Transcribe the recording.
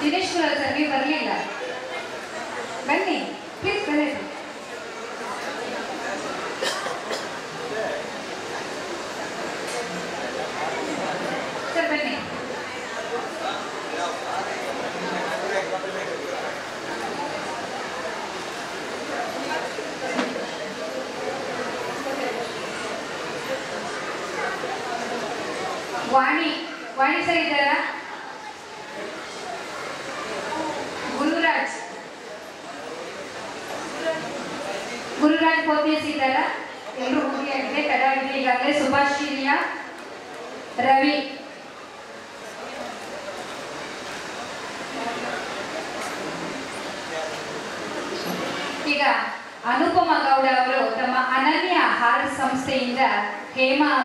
Dinesh Kulal sir ನೀವು ಬರಲಿಲ್ಲ ಬನ್ನಿ ಪ್ಲೀಸ್ ಬನ್ನಿ ಸರ್ ಬನ್ನಿ ವಾಣಿ ವಾಣಿ ಸರ್ ಇದ್ದಾರಾ ಗುರುರಾಜ್ ಪೋತಿಯ ಇದ್ದಾರಾ. ಎಲ್ಲರೂ ಹೋಗಿ ಆಗಿದೆ ಈಗಾಗಲೇ ಸುಭಾಷ್ ರವಿ. ಈಗ ಅನುಪಮ ಗೌಡ ಅವರು ತಮ್ಮ ಅನನ್ಯ ಆಹಾರ ಸಂಸ್ಥೆಯಿಂದ ಹೇಮಾ